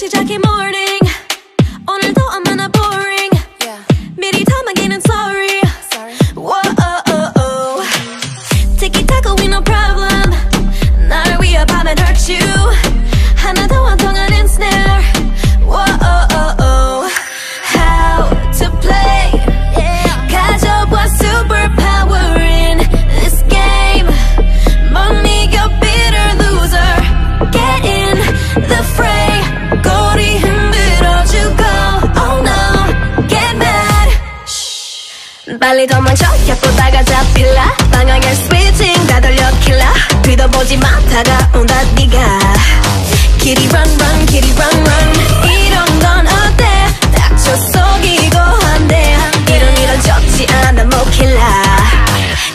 시작해 morning 오늘도 얼마나 boring Yeah, 미리 다 막이는 sorry sorry. Whoa 티키타카 we no problem 날 위협하면 hurt you 빨리 도망쳐. 약보다가 잡힐라. 방향을 switching 다 돌려 킬라. 뒤도 보지 마. 다가온다 네가. 길이 run run 길이 run run 이런 건 어때? 닥쳐 속이고 한대 이런 이런 적지 않아 못 킬라.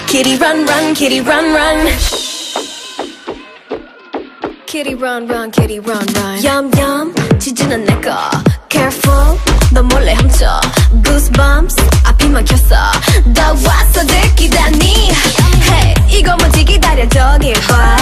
길이 run run 길이 run run Kitty run run kitty run run 염염 지지는 내거. Careful 너 몰래 훔쳐. Goosebumps 앞이 막혔어. 더 와서 들키다니. Hey 이거 뭔지? 기다려 저길 봐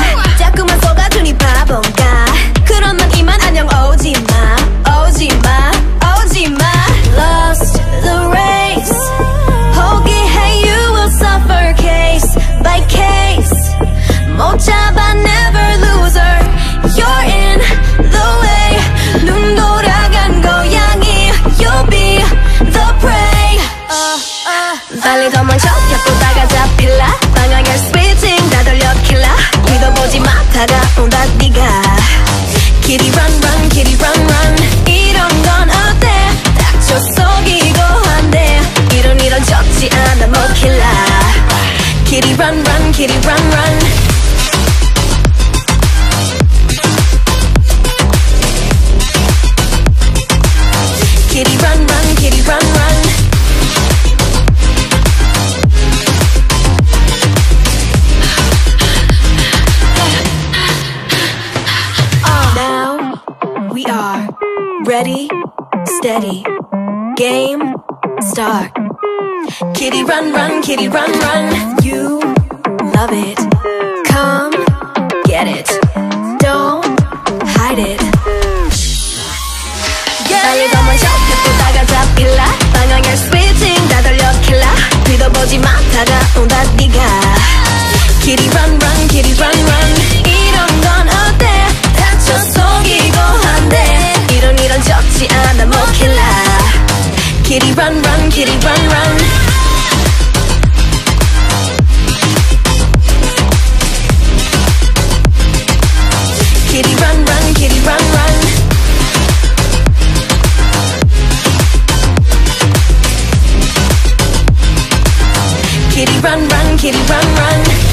길이 run run 길이 run run 이런 건 어때 닥쳐 속이고 한대 이런 이런 적지 않아 못 킬라 길이 run run 길이 run run Kitty run run, kitty run run. Ready, steady, game, start. Kitty run run, kitty run run. You love it. kitty, run, run, kitty, run, run. Kitty, run, run, kitty, run, run. Kitty, run, run, kitty, run, run.